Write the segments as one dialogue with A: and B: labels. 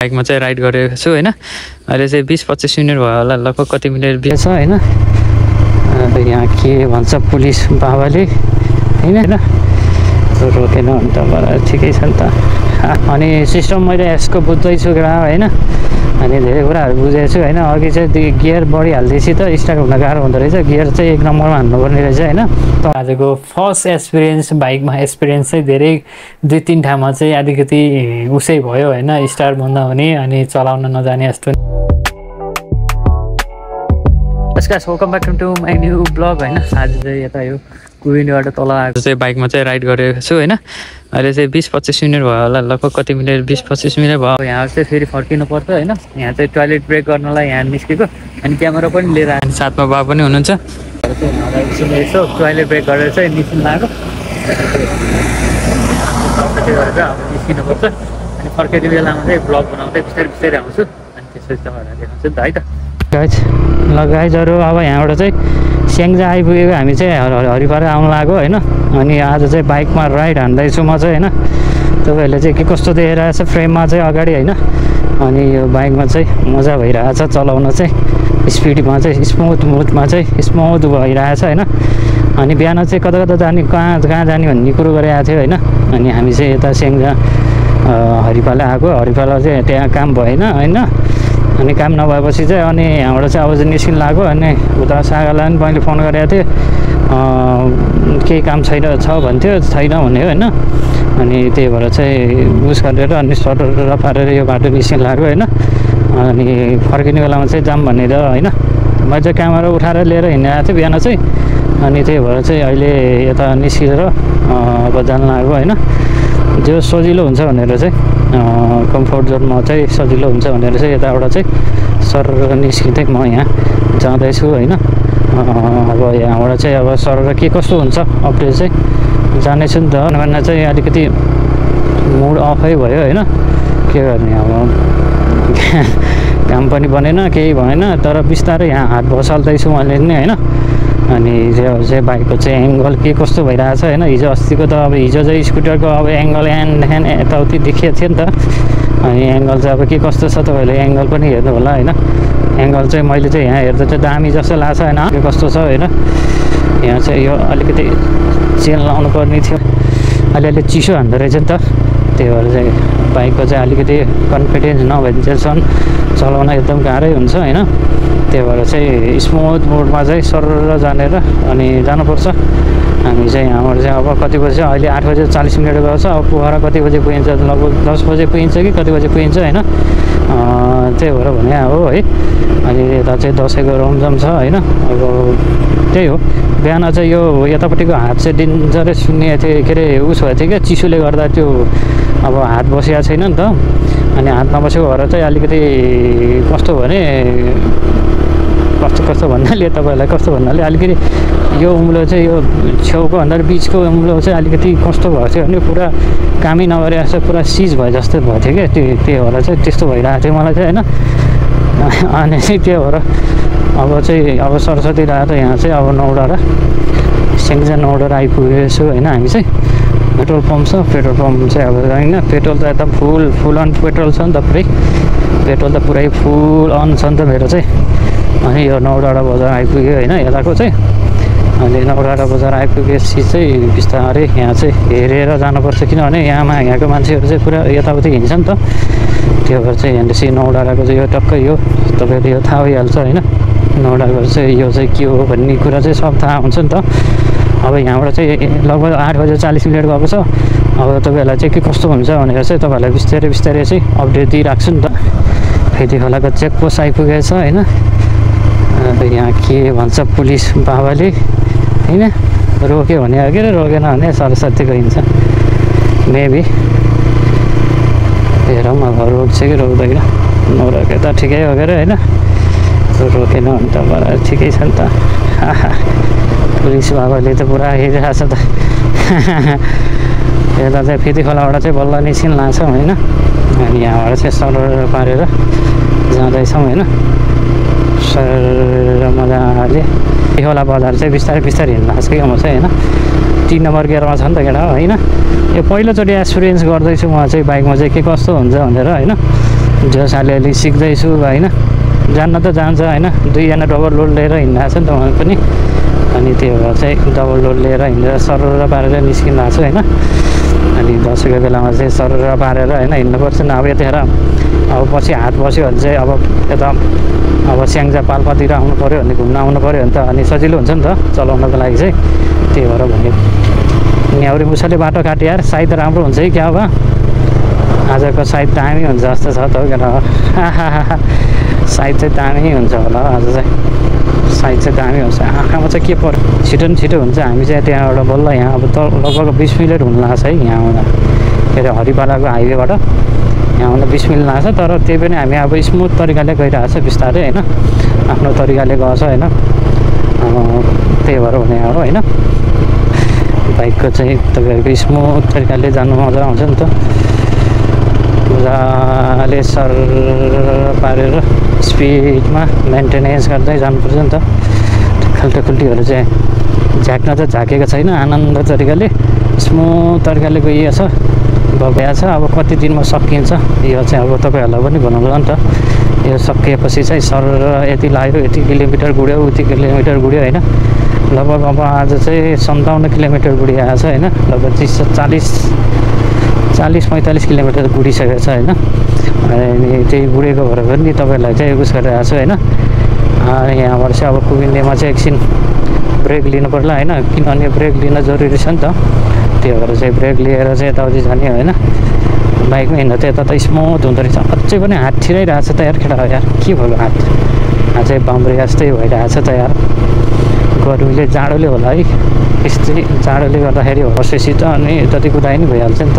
A: बाइकमा चाहिँ राइड गरेको छु होइन? अहिले चाहिँ बिस पच्चिस मिनट भयो होला लगभग कति मिनट बिस छ होइन? अब यहाँ के भन्छ पुलिस बाबाले होइन? होइन रोकेन भने त बडा ठिकै छ नि त। अनि सिस्टम मैले यसको बुझ्दैछु केटा होइन? अनि धेरै कुराहरू बुझेको छु होइन? अघि चाहिँ त्यो गियर बढिहाल्दैछ त स्टार्ट हुन गाह्रो हुँदो रहेछ। गियर चाहिँ एक नम्बरमा हान्नुपर्ने रहेछ होइन? त आजको फर्स्ट एक्सपिरियन्स बाइकमा एक्सपिरियन्स चाहिँ धेरै दुई तिन ठाउँमा चाहिँ अलिकति उसै भयो होइन? स्टार्ट बन्द हुने अनि चलाउन नजाने जस्तो नमस्कार welcome back to my new blog होइन? आज चाहिँ यता यो कुविनीबाट तल आएको। चाहिँ बाइकमा चाहिँ राइड गरेको छु होइन? अहिले चाहिँ बिस पच्चिस मिनट भयो होला लगभग कति मिनट? बिस पच्चिस मिनट भयो। यहाँ चाहिँ फेरि फर्किनु पर्छ होइन? यहाँ चाहिँ टोइलेट ब्रेक गर्नलाई यहाँ निस्केको। अनि क्यामेरा पनि लिएर आयो। साथमा बा पनि हुनुहुन्छ। यसो टोइलेट ब्रेक गरेर चाहिँ निस्किनु त्यसले गरेर अब निस्किनुपर्छ अनि फर्केको बेलामा चाहिँ ब्लग बनाउँदै बिस्तारै बिस्तारै आउँछु। अनि त्यसपछि तपाईँहरूलाई देखाउँछु। नि त है त गाइज ल गाइजहरू अब यहाँबाट चाहिँ स्याङ्जा आइपुगेको हामी चाहिँ हरि हरिपारा आउनु लाग्यो होइन? अनि आज चाहिँ बाइकमा राइड हान्दैछु म चाहिँ होइन? तपाईँहरूले चाहिँ के कस्तो देखिरहेछ फ्रेममा चाहिँ अगाडि होइन? अनि यो बाइकमा चाहिँ मजा भइरहेछ चलाउन चाहिँ। स्पिडमा चाहिँ स्मुथ मुथमा चाहिँ स्मुथ भइरहेछ होइन? अनि बिहान चाहिँ कता कता जाने कहाँ कहाँ जाने भन्ने कुरो गरेको थियो होइन? अनि हामी चाहिँ यता स्याङ्जा हरिपाला आएको हरिपाला चाहिँ त्यहाँ काम भएन होइन? अनि काम नभएपछि चाहिँ अनि यहाँबाट चाहिँ अब चाहिँ निस्किनु लाग्यो। अनि उता सागालाई पनि मैले फोन गरेको थिएँ। केही काम छैन छ भन्थ्यो छैन भन्यो होइन? अनि त्यही भएर चाहिँ उस गरेर अनि सटर पारेर यो बाटो निस्किनु लाग्यो होइन? अनि फर्किने बेलामा चाहिँ जाम भनेर होइन? मैले चाहिँ क्यामेरा उठाएर लिएर हिँडिरहेको थिएँ बिहान चाहिँ। अनि त्यही भएर चाहिँ अहिले यता निस्किएर अब जानु लाग्यो होइन। जो सजिलो हुन्छ भनेर चाहिँ कम्फोर्ट जोनमा चाहिँ सजिलो हुन्छ भनेर चाहिँ यताबाट चाहिँ सर निस्किँदै म यहाँ जाँदैछु होइन। अब यहाँबाट चाहिँ अब सर के कस्तो हुन्छ अपडेट चाहिँ जानेछु नि त। भन्दा चाहिँ अलिकति मुड अफै भयो होइन। के गर्ने अब? काम पनि बनेन केही भएन तर बिस्तारै यहाँ हात बसाल्दैछु मैले नि होइन। अनि हिजो चाहिँ बाइकको चाहिँ एङ्गल के कस्तो भइरहेछ होइन हिजो अस्तिको त अब हिजो चाहिँ स्कुटरको अब एङ्गल एन्ड ह्यान्ड यताउति देखिएको थियो नि त। अनि एङ्गल चाहिँ अब के कस्तो छ तपाईँहरूले एङ्गल पनि हेर्नु होला होइन। एङ्गल चाहिँ मैले चाहिँ यहाँ हेर्दा चाहिँ दामी जस्तो लाग्छ होइन के कस्तो छ होइन। यहाँ चाहिँ यो अलिकति चेन लाउनु पर्ने थियो। अलिअलि चिसो हान्दो रहेछ नि त। त्यही भएर चाहिँ बाइकको चाहिँ अलिकति कन्फिडेन्स नभइन्जेलसम्म चलाउन एकदम गाह्रै हुन्छ होइन। त्यही भएर चाहिँ स्मुथ मोडमा चाहिँ सर जानेर अनि जानुपर्छ। हामी चाहिँ यहाँबाट चाहिँ अब कति बजी अहिले आठ बजे चालिस मिनट गएको छ। अब पोखरा कति बजी पुगिन्छ? लगभग दस बजे पुगिन्छ कि कति बजी पुगिन्छ होइन? त्यही भएर भने हो है अनि यता चाहिँ दसैँको रमझम छ होइन? अब त्यही हो। बिहान चाहिँ यो यतापट्टिको हात चाहिँ डेन्जरै सुन्ने थियो के अरे उस भएको थियो क्या चिसोले गर्दा त्यो अब हात बसेको छैन नि त। अनि हात नबसेको भएर चाहिँ अलिकति कस्तो भने कस्तो भन्नाले तपाईँहरूलाई कस्तो भन्नाले? अलिकति यो उम्लो चाहिँ यो छेउको भन्दा बिचको उम्लो चाहिँ अलिकति कस्तो भएको थियो भने पुरा कामै नगरे जस्तो पुरा सिज भए जस्तो भएको थियो क्या त्यो त्यही भएर चाहिँ त्यस्तो भइरहेको थियो मलाई चाहिँ होइन। अनि चाहिँ त्यो भएर अब चाहिँ अब सरस्वती रात यहाँ चाहिँ अब नौडाँडा स्याङ्जा नौडाँडा आइपुगेको छु होइन हामी चाहिँ। पेट्रोल पम्प छ। पेट्रोल पम्प चाहिँ अब होइन पेट्रोल त एकदम फुल फुल अन पेट्रोल छ नि त पुरै। पेट्रोल त पुरै फुल अन छ नि त मेरो चाहिँ। अनि यो नौडाँडा बजार आइपुग्यो होइन यताको चाहिँ। अनि नौडाँडा बजार आइपुगेपछि चाहिँ बिस्तारै यहाँ चाहिँ हेरेर जानुपर्छ किनभने यहाँमा यहाँको मान्छेहरू चाहिँ पुरा यताउति हिँड्छ नि त। त्यो भएर चाहिँ यहाँनिर नौडाँडाको चाहिँ यो टक्कै यो तपाईँले यो थाहा भइहाल्छ होइन। नौडाको चाहिँ यो चाहिँ के हो भन्ने कुरा चाहिँ सब थाहा हुन्छ नि त। अब यहाँबाट चाहिँ लगभग आठ बजे चालिस मिनट गएको छ। अब तपाईँहरूलाई चाहिँ के कस्तो हुन्छ भनेर चाहिँ तपाईँहरूलाई बिस्तारै बिस्तारै चाहिँ अपडेट दिइरहेको छु नि त। फेरि खोलाको चेकपोस्ट आइपुगेछ होइन? यहाँ के भन्छ पुलिस बाबाले होइन? रोक्यो भने के अरे रोकेन भने सरस्वती गइन्छ मेबी हेरौँ अब रोक्छ कि रोक्दैन। नरोके त ठिकै हो के अरे होइन? रोकेन भने त बडा ठिकै छ नि त। पुलिस बाबाले त पुरा हेरिरहेको छ त यता चाहिँ फेरि खोलाबाट चाहिँ बल्ल निस्किन लाग्छौँ होइन अनि यहाँबाट चाहिँ सर पारेर जाँदैछौँ होइन सर मजाले खोला बजार चाहिँ बिस्तारै बिस्तारै हिँड्नु लाग्छ कि म चाहिँ होइन तिन नम्बर गियरमा छ नि त केटा होइन यो पहिलोचोटि एक्सपिरियन्स गर्दैछु म चाहिँ बाइकमा चाहिँ के कस्तो हुन्छ भनेर होइन जस अलिअलि सिक्दैछु होइन जान्न त जान्छ होइन दुईजना डबल लोड लिएर हिँडिरहेको छ नि त उहाँ पनि अनि त्यो भएर चाहिँ डबल लोड लिएर हिँडेर सरर पारेर निस्किरहेको छु होइन। अनि दसैँको बेलामा चाहिँ सरर पारेर होइन हिँड्नुपर्छ नि। अब यतिखेर अब पछि हात बस्यो भने चाहिँ अब यता अब स्याङ्जा पाल्पातिर आउनु पऱ्यो भने घुम्न आउनु पऱ्यो भने त अनि सजिलो हुन्छ नि त चलाउनको लागि चाहिँ। त्यही भएर भनेको न्याउरी मुसाले बाटो काट्यो यार सायद राम्रो हुन्छ है क्या अब। आजको सायद दामी हुन्छ जस्तो छ त हौ केटा सायद चाहिँ दामी हुन्छ होला आज चाहिँ। सायद चाहिँ दामी हुन्छ। आँखामा चाहिँ के पर्यो छिटो न छिटो हुन्छ। हामी चाहिँ त्यहाँबाट बल्ल यहाँ अब त लगभग बिस मिनट हुनु लाग्छ है यहाँ आउँदा। के अरे हरिपालाको हाइवेबाट यहाँ आउँदा बिस मिनट लाग्छ। तर त्यही पनि हामी अब स्मुथ तरिकाले गइरहेको छ बिस्तारै होइन? आफ्नो तरिकाले गएछ होइन? त्यही भएर हुने अब होइन? बाइकको चाहिँ तपाईँहरूको स्मुथ तरिकाले जानु मजा आउँछ नि त। मजाले सर पारेर स्पिडमा मेन्टेनेन्स गर्दै जानुपर्छ नि त। खाल्टाखुल्टीहरू चाहिँ झाँक्न त झाँकेको छैन आनन्द तरिकाले स्मुथ तरिकाले गइएको छ भइरहेको छ अब कति दिनमा सकिन्छ यो चाहिँ अब तपाईँहरूलाई पनि भनौँला नि त। यो सकिएपछि चाहिँ सर यति लाग्यो यति किलोमिटर गुड्यो उति किलोमिटर गुड्यो होइन? लगभग अब आज चाहिँ सन्ताउन्न किलोमिटर गुडिआएको छ होइन? लगभग तिस चालिस चालिस पैँतालिस किलोमिटर गुडिसकेको छ होइन? अनि त्यही गुडेको भएर पनि तपाईँहरूलाई चाहिँ उस गरिरहेको छु होइन? यहाँबाट चाहिँ अब कुविन्डेमा चाहिँ एकछिन ब्रेक लिनु पर्ला होइन? किनभने ब्रेक लिन जरुरी छ नि त। त्यो भएर चाहिँ ब्रेक लिएर चाहिँ यताउति जाने होइन? बाइकमा हिँड्दा त यता त स्मुथ हुँदो रहेछ। अझै पनि हात छिराइरहेको छ त यार केटा यार। के भयो हात? चाहिँ बाम्रे जस्तै भइरहेको छ त यार। गर्मीले जाडोले होला है। यस्तै जाडोले गर्दाखेरि हर्सेसित अनि जति कुदाए नि भइहाल्छ नि त।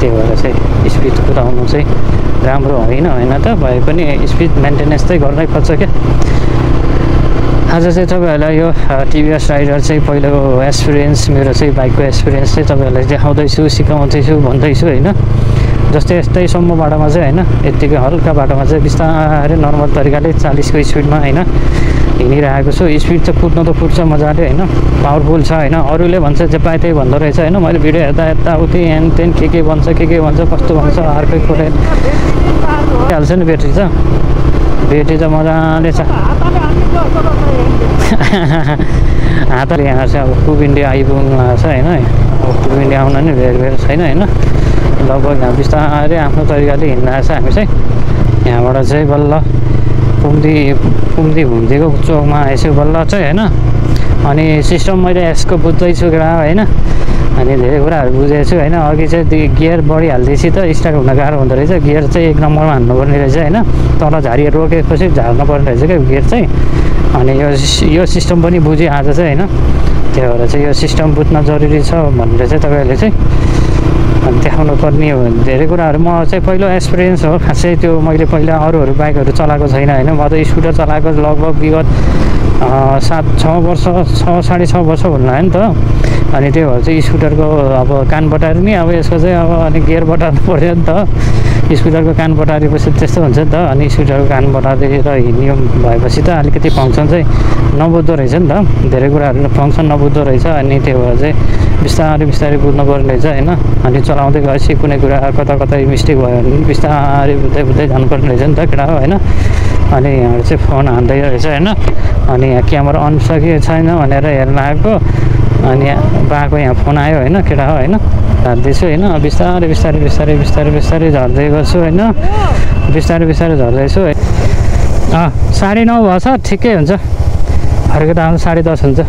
A: त्यही भएर चाहिँ स्पिड कुदाउनु चाहिँ राम्रो होइन होइन त? भए पनि स्पिड मेन्टेनेन्स चाहिँ गर्नै पर्छ क्या। आज चाहिँ तपाईँहरूलाई यो टिभीएस राइडर चाहिँ पहिलाको एक्सपिरियन्स मेरो चाहिँ बाइकको एक्सपिरियन्स चाहिँ तपाईँहरूलाई देखाउँदैछु सिकाउँदैछु भन्दैछु होइन? जस्तै यस्तै सम्म बाटोमा चाहिँ होइन यत्तिकै हल्का बाटोमा चाहिँ बिस्तारै नर्मल तरिकाले चालिसको स्पिडमा होइन हिँडिरहेको छु। स्पिड चाहिँ कुद्नु त कुद्छ मजाले होइन पावरफुल छ होइन। अरूले भन्छ जे पाए त्यही भन्दो रहेछ होइन। मैले भिडियो हेर्दा यताउति हेन तेन के के भन्छ के के भन्छ कस्तो भन्छ अर्कै कुरो हाल्छ नि ब्याट्री त। ब्याट्री त मजाले छ। हातले यहाँ चाहिँ अब कुबिन्डी आइपुग्नु भएको छ होइन। अब कुबिन्डी आउन नि भेर भेर छैन होइन। लगभग यहाँ बिस्तारै आफ्नो तरिकाले हिँडिरहेको छ हामी चाहिँ। यहाँबाट चाहिँ बल्ल पुग्दी पुग्दी घुम्दीको चोकमा आएछु बल्ल चाहिँ होइन। अनि सिस्टम मैले यसको बुझ्दैछु केटा होइन। अनि धेरै कुराहरू बुझेको छु होइन। अघि चाहिँ गियर बढिहाल्दैछ त स्टार्ट हुन गाह्रो हुँदो रहेछ। गियर चाहिँ एक नम्बरमा हान्नुपर्ने रहेछ होइन। तल झारी रोकेपछि झार्नु पर्ने रहेछ क्या गियर चाहिँ। अनि यो यो सिस्टम पनि बुझेँ आज चाहिँ होइन। त्यही भएर चाहिँ यो सिस्टम बुझ्न जरुरी छ भनेर चाहिँ तपाईँहरूले चाहिँ देखाउनु पर्ने हो धेरै कुराहरू। म चाहिँ पहिलो एक्सपिरियन्स हो खासै त्यो मैले पहिला अरूहरू बाइकहरू चलाएको छैन होइन। म त स्कुटर चलाएको लगभग विगत सात छ वर्ष छ साढे छ वर्ष भन्नु आयो नि त। अनि त्यही भएर चाहिँ स्कुटरको अब कान बटाएर नि अब यसको चाहिँ अब अनि गियर बटार्नु पऱ्यो नि त। स्कुटरको कान बटारेपछि त्यस्तो हुन्छ नि त। अनि स्कुटरको कान बटारेर हिँड्यो भएपछि त अलिकति फङ्सन चाहिँ नबुझ्दो रहेछ नि त। धेरै कुराहरू फङ्सन नबुझ्दो रहेछ। अनि त्यो भएर चाहिँ बिस्तारै बिस्तारै बुझ्नु पर्ने रहेछ होइन? अनि चलाउँदै गएपछि कुनै कुरा कता कतै मिस्टेक भयो भने बिस्तारै बुझ्दै बुझ्दै जानुपर्ने रहेछ नि त केटा होइन? अनि यहाँबाट चाहिँ फोन हान्दै रहेछ होइन? अनि यहाँ क्यामेरा अन छ कि छैन भनेर हेर्न आएको। अनि बाको यहाँ फोन आयो होइन केटा हो होइन झार्दैछु होइन बिस्तारै बिस्तारै बिस्तारै बिस्तारै बिस्तारै झर्दै गर्छु होइन बिस्तारै बिस्तारै झर्दैछु अँ साढे नौ भएछ ठिकै हुन्छ। फर्केर आउँदा साढे दस हुन्छ।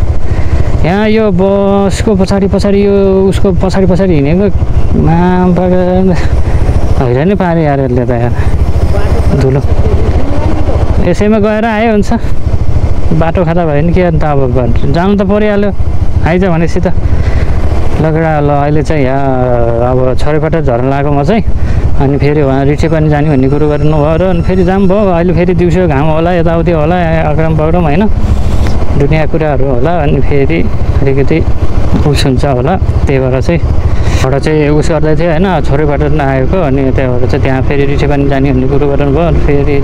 A: यहाँ यो बसको पछाडि पछाडि यो उसको पछाडि पछाडि हिँडेको माम हैरानै यार यसले त यार धुलो। यसैमा गएर आयो हुन्छ। बाटो खाता भयो नि के अन्त अब जानु त परिहाल्यो। आइज भनेपछि त लगेडा ल अहिले चाहिँ यहाँ अब छरेफाटा झर्न लागेको म चाहिँ। अनि फेरि उहाँ रिठे पानी जाने भन्ने कुरो गर्नुभयो र अनि फेरि जाम भयो। अहिले फेरि दिउँसो घाम होला यताउति होला अग्राम बग्राम होइन। दुनियाँ कुराहरू होला अनि फेरि अलिकति उस हुन्छ होला। त्यही भएर चाहिँ एउटा चाहिँ उस गर्दै थियो होइन छोरीबाट आएको। अनि त्यही भएर चाहिँ त्यहाँ फेरि रिठे पानी जाने भन्ने कुरो गर्नुभयो अनि फेरि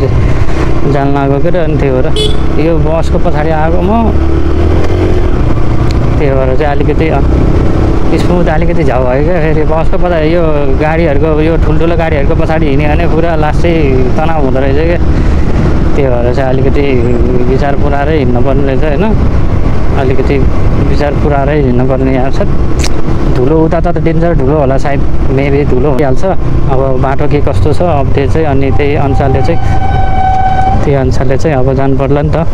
A: जान लागेको के अनि त्यही भएर यो बसको पछाडि आएको म त्यही भएर चाहिँ अलिकति स्मुथ अलिकति झ्याउ भयो क्या फेरि। बसको पछाडि यो गाडीहरूको यो ठुल्ठुलो गाडीहरूको पछाडि हिँड्यो भने पुरा लास्ट चाहिँ तनाव हुँदो रहेछ क्या। त्यही भएर चाहिँ अलिकति विचार पुऱ्याएरै हिँड्नुपर्ने रहेछ होइन। अलिकति विचार पुऱ्याएरै हिँड्नुपर्ने यहाँ छ धुलो उता त डेन्जर धुलो होला सायद मेबी धुलो भइहाल्छ अब बाटो के कस्तो छ अपडेट चाहिँ अनि त्यही अनुसारले चाहिँ त्यही अनुसारले चाहिँ अब जानु पर्ला नि त।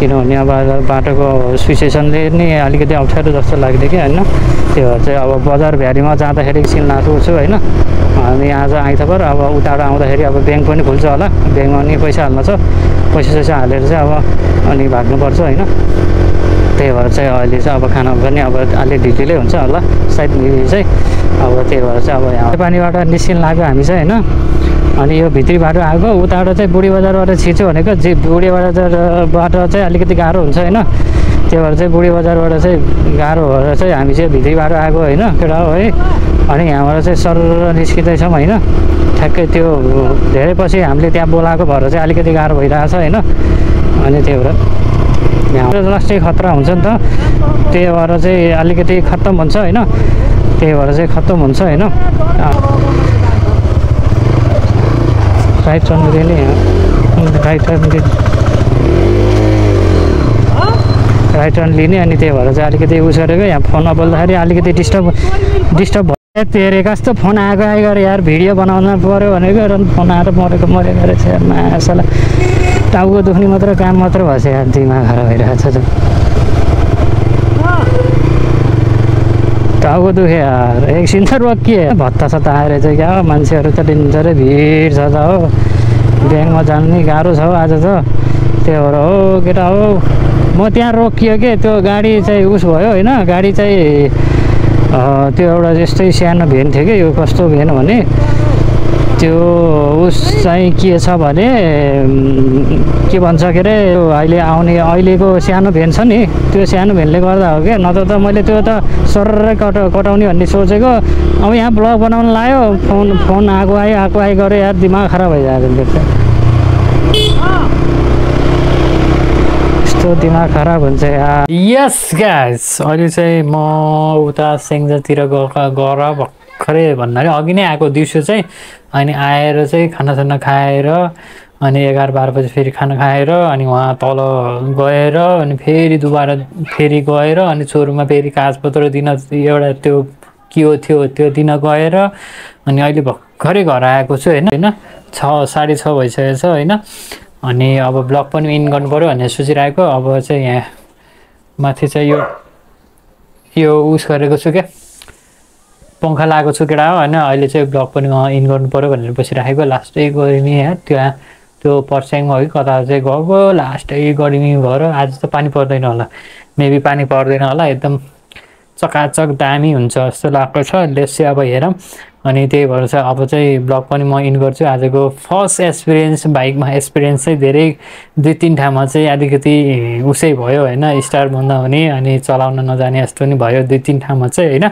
A: किनभने अब बाटोको सिचुएसनले नै अलिकति अप्ठ्यारो जस्तो लाग्यो कि होइन? त्यो चाहिँ अब बजार भ्यारीमा जाँदाखेरि एकछिन लाटो छु होइन? अनि आज आइतबार अब उताबाट आउँदाखेरि अब ब्याङ्क पनि खुल्छ होला। ब्याङ्कमा नि पैसा हाल्न छ। पैसा सैसा हालेर चाहिँ अब अनि भाग्नुपर्छ होइन? त्यही भएर चाहिँ अहिले चाहिँ अब खाना पनि अब अलिक ढिलै हुन्छ होला। सायद चाहिँ अब त्यही भएर चाहिँ अब यहाँ। पानीबाट निस्किन लाग्यो हामी चाहिँ होइन? अनि यो भित्री बाटो आएको उताबाट चाहिँ बुढी बजारबाट छिर्छु भनेको जे बुढी बजारबाट चाहिँ अलिकति गाह्रो हुन्छ होइन। त्यही भएर चाहिँ बुढी बजारबाट चाहिँ गाह्रो भएर चाहिँ हामी चाहिँ भित्री बाटो आएको होइन केटा हो अनि यहाँबाट चाहिँ सर निस्किँदैछौँ होइन। ठ्याक्कै त्यो धेरै पछि हामीले त्यहाँ बोलाएको भएर चाहिँ अलिकति गाह्रो भइरहेछ होइन। अनि त्यही भएर यहाँ लास्टै खतरा हुन्छ नि त। त्यही भएर चाहिँ अलिकति खत्तम हुन्छ होइन। त्यही भएर चाहिँ खत्तम हुन्छ होइन। राइट टर्न दिने राइट टर्न राइट टर्न लिने अनि त्यही भएर चाहिँ अलिकति उस गरेको यहाँ फोनमा बोल्दाखेरि अलिकति डिस्टर्ब डिस्टर्ब भयो। तेरे कस्तो फोन आएको गरे यार भिडियो बनाउन पऱ्यो भनेको र फोन आएर मरेको मरेको रहेछ मासला टाउको दुख्ने मात्र काम मात्र भएछ यार दिमाग खराब भइरहेको छ टाउको दुख्यो यार। एकछिन त रोकिए भत्ता सत्ता आएर चाहिँ क्या? मान्छेहरू त डेन्जरै भिड छ त हो। ब्याङ्कमा जानु नि गाह्रो छ हौ आज त। त्यही भएर हो केटा हो। म त्यहाँ रोकियो के? त्यो गाडी चाहिँ उस भयो होइन। गाडी चाहिँ त्यो एउटा यस्तै सानो भेन थियो कि? यो कस्तो भेन भने? त्यो उस चाहिँ के छ भने के भन्छ के अरे अहिले आउने अहिलेको सानो भेन छ नि त्यो सानो भेनले गर्दा हो क्या नत्र त मैले त्यो त सररै कट कटाउने भन्ने सोचेको। अब यहाँ ब्लग बनाउन लायो फोन फोन आएको आयो आएको आयो गऱ्यो यार दिमाग खराब भइरहेको यस्तो दिमाग खराब हुन्छ यार। यस ग्यास अहिले चाहिँ म उता सेङ्जातिर गएर भर्खरै भन्नाले अघि नै आएको दिउँसो चाहिँ अनि आएर चाहिँ खानासाना खाएर अनि एघार बाह्र बजी फेरि खाना खाएर अनि उहाँ तल गएर अनि फेरि दुबारा फेरि गएर अनि चोरुमा फेरि कागजपत्र दिन एउटा त्यो के हो थियो त्यो दिन गएर अनि अहिले भर्खरै घर आएको छु होइन होइन? छ साढे छ भइसकेको छ होइन? अनि अब ब्लग पनि इन गर्नु पऱ्यो भनेर सोचिरहेको अब चाहिँ यहाँ माथि चाहिँ यो यो उस गरेको छु क्या। पङ्खा लगाएको छु केटा हो होइन? अहिले चाहिँ ब्लग पनि इन गर्नु पऱ्यो भनेर बसिराखेको। लास्टै गरिने यहाँ। त्यहाँ त्यो पर्स्याङ हो कता चाहिँ गएको लास्टै गरिने भएर आज त पानी पर्दैन होला। मेबी पानी पर्दैन होला। एकदम चकाचक दामी हुन्छ जस्तो लाग्एको छ। लेट्स चाहिँ अब हेरौँ। अनि त्यही भएर चाहिँ अब चाहिँ ब्लग पनि म इन गर्छु। आजको फर्स्ट एक्सपिरियन्स बाइकमा एक्सपिरियन्स चाहिँ धेरै दुई तिन ठाउँमा चाहिँ अलिकति उसै भयो होइन? स्टार भन्दा पनि अनि चलाउन नजाने जस्तो नि भयो। दुई तिन ठाउँमा चाहिँ होइन?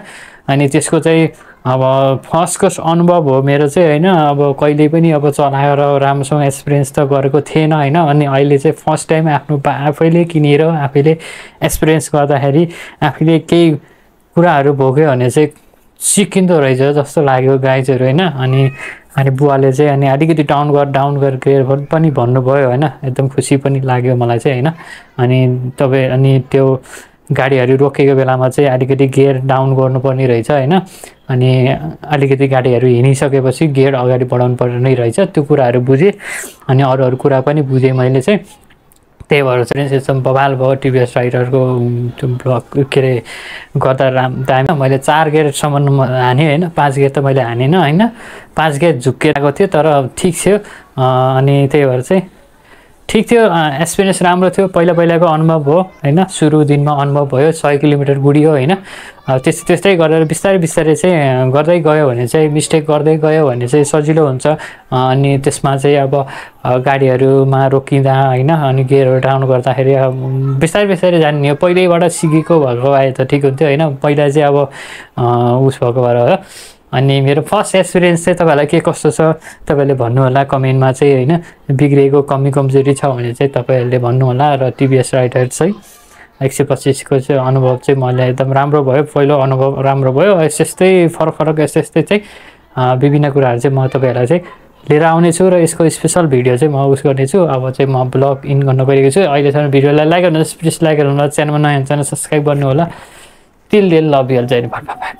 A: अनि त्यसको चाहिँ अब फर्स्टको अनुभव हो मेरो चाहिँ होइन। अब कहिले पनि अब चलाएर राम्रोसँग एक्सपिरियन्स त गरेको थिएन होइन। अनि अहिले चाहिँ फर्स्ट टाइम आफ्नो आफैले किनेर आफैले एक्सपिरियन्स गर्दाखेरि आफूले केही कुराहरू भोग्यो भने चाहिँ सिकिँदो रहेछ जस्तो लाग्यो गाइजहरू होइन। अनि अनि बुवाले चाहिँ अनि अलिकति डाउन गर डाउन गरेर पनि भन्नुभयो होइन। एकदम खुसी पनि लाग्यो मलाई चाहिँ होइन। अनि तपाईँ अनि त्यो गाडीहरू रोकेको बेलामा चाहिँ अलिकति गियर डाउन गर्नुपर्ने रहेछ होइन? अनि अलिकति गाडीहरू हिँडिसकेपछि गियर अगाडि बढाउनु पर्ने रहेछ। त्यो कुराहरू बुझेँ। अनि अरू अरू कुरा पनि बुझेँ मैले चाहिँ। त्यही भएर चाहिँ एकदम बवाल भयो टिभीएस राइडरको त्यो ब्लग के अरे गर्दा राम दामी। मैले चार गेटसम्म हानेँ होइन? पाँच गेट त मैले हानिनँ होइन? पाँच गेट झुक्केर आएको थियो तर ठिक थियो। अनि त्यही भएर चाहिँ ठिक थियो एक्सपिरियन्स राम्रो थियो। पहिला पहिलाको अनुभव हो होइन? सुरु दिनमा अनुभव भयो सय किलोमिटर गुडियो होइन? त्यस्तै त्यस्तै गरेर बिस्तारै बिस्तारै चाहिँ गर्दै गयो भने चाहिँ मिस्टेक गर्दै गयो भने चाहिँ सजिलो हुन्छ। अनि त्यसमा चाहिँ अब गाडीहरूमा रोकिँदा होइन? अनि गियरहरू डाउन गर्दाखेरि अब बिस्तारै बिस्तारै जाने हो। पहिल्यैबाट सिकेको भएको भए त ठिक हुन्थ्यो होइन? पहिला चाहिँ अब उस भएको भएर हो। अनि मेरो फर्स्ट एक्सपिरियन्स चाहिँ तपाईँहरूलाई के कस्तो छ तपाईँहरूले भन्नु होला कमेन्टमा चाहिँ होइन? बिग्रिएको कमी कमजोरी छ भने चाहिँ तपाईँहरूले भन्नु होला र टिभीएस राइडर चाहिँ एक सय पच्चिसको चाहिँ अनुभव चाहिँ मैले एकदम राम्रो भयो पहिलो अनुभव राम्रो भयो। यस यस्तै फरक फरक यस्तै यस्तै चाहिँ विभिन्न कुराहरू चाहिँ म तपाईँहरूलाई चाहिँ लिएर आउनेछु र यसको स्पेसल भिडियो चाहिँ म उस गर्नेछु। अब चाहिँ म ब्लग इन गर्न गइरहेको छु। अहिलेसम्म भिडियोलाई लाइक गर्नुहोस् प्लिज लाइक गर्नु होला च्यानलमा नयाँ च्यानल सब्सक्राइब गर्नु होला till then love you all Jay Nepal bye by